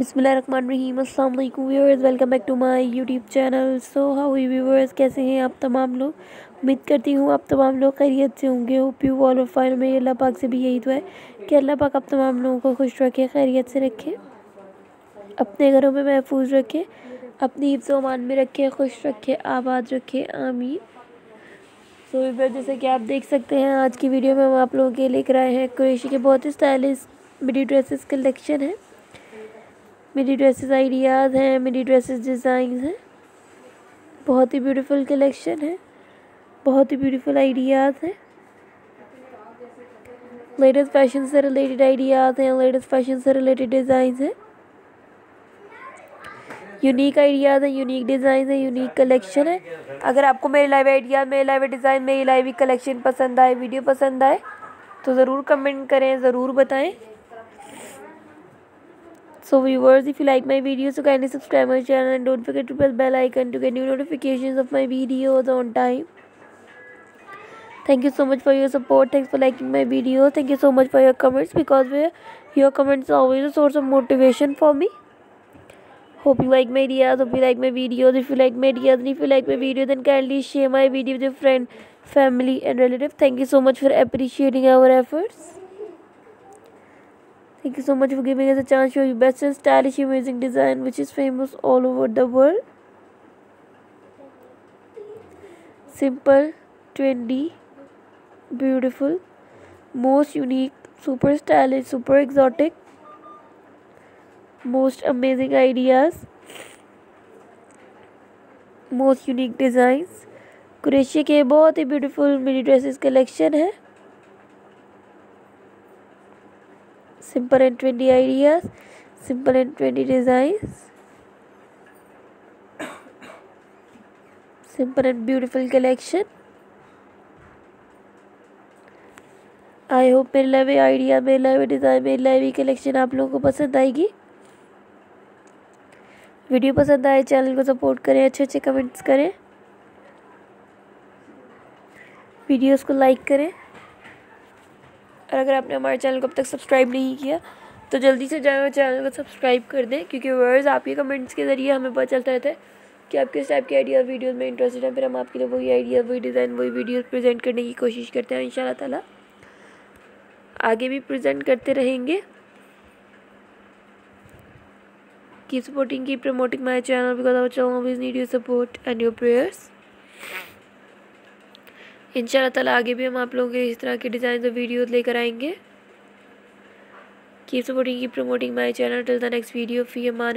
अस्सलाम वालेकुम viewers welcome back to my YouTube channel. So how viewers कैसे हैं आप तमाम लोग? उम्मीद करती हूँ आप तमाम लोग खैरियत से होंगे। होप यू ऑल फाइन में अल्लाह पाक से भी यही तो है कि अल्लाह पाक आप तमाम लोगों को खुश रखे खैरियत से रखे अपने घरों में महफूज रखे अपनी हिफ्स अमान में रखे खुश रखे आबाद रखे। आमीन। सो so, जैसे कि आप देख सकते हैं आज की वीडियो में हम आप लोगों के लेकर आए हैं। कुरेशी के बहुत ही स्टाइलिश मिडी ड्रेसेस कलेक्शन है। मेरी ड्रेसेस आइडियाज़ हैं, मेरी ड्रेसेस डिज़ाइन हैं। बहुत ही ब्यूटीफुल कलेक्शन है। बहुत ही ब्यूटीफुल आइडियाज़ हैं। लेटेस्ट फ़ैशन से रिलेटेड आइडियाज़ हैं लेटेस्ट फ़ैशन से रिलेटेड डिज़ाइन हैं। यूनिक आइडियाज़ हैं यूनिक डिज़ाइन हैं यूनिक कलेक्शन है। अगर आपको मेरे लाइव आइडिया मेरे लाइव डिज़ाइन मेरी लाइव कलेक्शन पसंद आए वीडियो पसंद आए तो ज़रूर कमेंट करें, ज़रूर बताएँ। So viewers, if you like my videos, so kindly subscribe my channel and don't forget to press bell icon to get new notifications of my videos on time. Thank you so much for your support. Thanks for liking my videos. Thank you so much for your comments because your comments are always a source of motivation for me. Hope you like my ideas. Hope you like my videos. If you like my ideas and if you like my video, then kindly share my video with your friend, family and relative. Thank you so much for appreciating our efforts. Thank you so much for giving us a chance to show you best and stylish amazing design which is famous all over the world. Simple, trendy, beautiful, most unique, super stylish, super exotic, most amazing ideas, most unique designs. Qureshi के बहुत ही beautiful mini dresses collection है simple and trendy ideas, simple and trendy designs. Simple and beautiful collection. I hope मेरे live idea मेरे live design मेरे live collection आप लोगों को पसंद आएगी। वीडियो पसंद आए चैनल को सपोर्ट करें अच्छे अच्छे कमेंट्स करें। वीडियोस को लाइक करें। और अगर आपने हमारे चैनल को अब तक सब्सक्राइब नहीं किया तो जल्दी से जाए चैनल को सब्सक्राइब कर दें, क्योंकि वर्स आपके कमेंट्स के ज़रिए हमें पता चलता रहता है कि आप किस टाइप के आइडिया वीडियोज़ में इंटरेस्टेड हैं। फिर हम आपके लिए वही आइडिया वही डिज़ाइन वही वीडियोज़ प्रेजेंट करने की कोशिश करते हैं इन ताला। आगे भी प्रेजेंट करते रहेंगे। Keep supporting, keep promoting my channel because our channel always need your support and your prayers. इन ताला आगे भी हम आप लोगों के इस तरह के डिज़ाइन और वीडियो लेकर आएँगे। कीप सपोर्टिंग की promoting my channel till the next video fee Aman